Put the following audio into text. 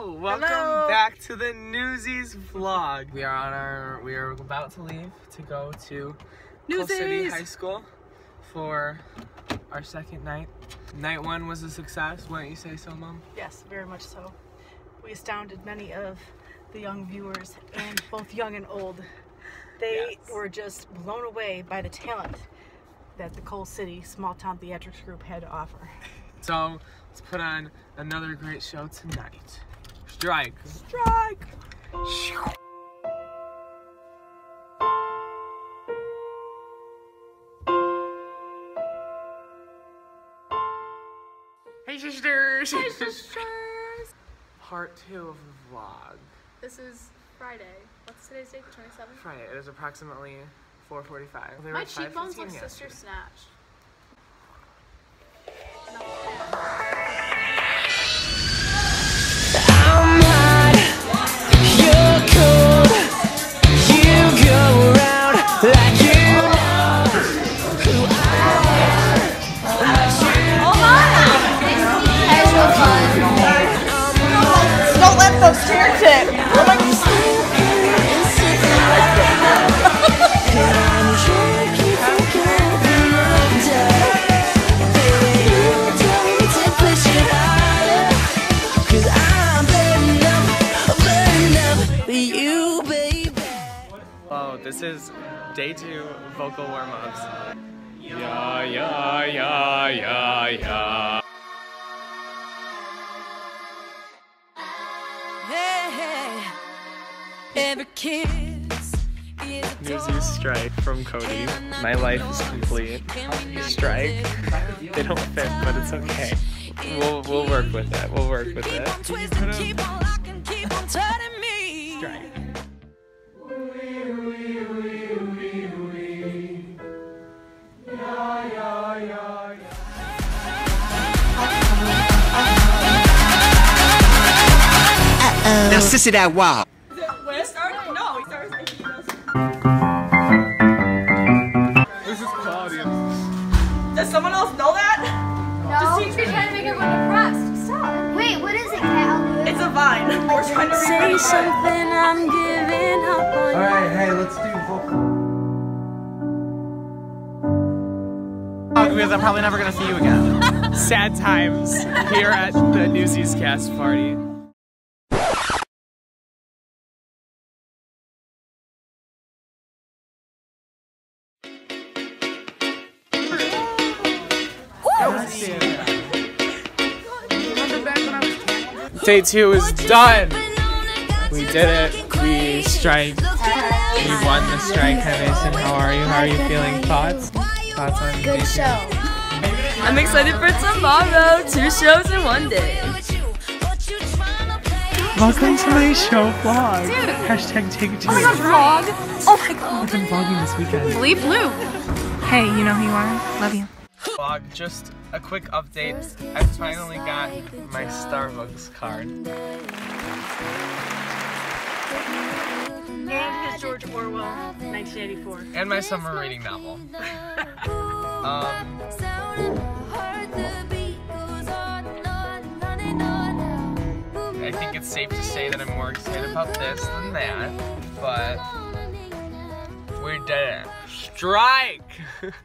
Hello, welcome Hello. back to the Newsies vlog. We are on our, we are about to leave to go to Coal City High School for our second night. Night one was a success, wouldn't you say so, Mom? Yes, very much so. We astounded many of the young viewers, and both young and old. They Yes. were just blown away by the talent that the Coal City Small Town Theatrics Group had to offer. So, let's put on another great show tonight. Strike. Strike! Hey sisters! Hey sisters! Part two of the vlog. This is Friday. What's today's date? The 27th? Friday, it is approximately 4.45. My cheekbones 5:15 look sister snatched. Those tears hit! Cause I'm burning up, burning up for you, baby. Oh, this is day two vocal warm ups. Yeah, yeah, yeah, yeah, yeah. Every kiss is a Newsies strike from Cody. My life is complete. Strike. They don't fit, but it's okay. We'll we'll work with it. We'll work with Keep it. on twisting, keep on locking, keep on turning me. Strike. Now, sissy that wow. This is Claudia. Does someone else know that? No. Just you're trying to make everyone depressed. Stop. Wait, what is it, Cal? It's a vine. We're trying to Say remember. something, I'm giving up on you. Alright, hey, let's do vocal. Because I'm probably never gonna see you again. Sad times here at the Newsies cast party. Day two is done. We did it. We strike. We won the strike. Hi Mason, how are you? How are you feeling? Thoughts? Thoughts on Good show. I'm excited for tomorrow. Two shows in one day. Welcome to my show vlog. Hashtag take two. Oh vlog. Oh my god. I've been vlogging this weekend. Bleep Blue. Hey, you know who you are? Love you. Vlog, just a quick update. I finally got my Starbucks card. And his George Orwell, 1984. And my summer reading novel. Um, I think it's safe to say that I'm more excited about this than that, but we did it. Strike!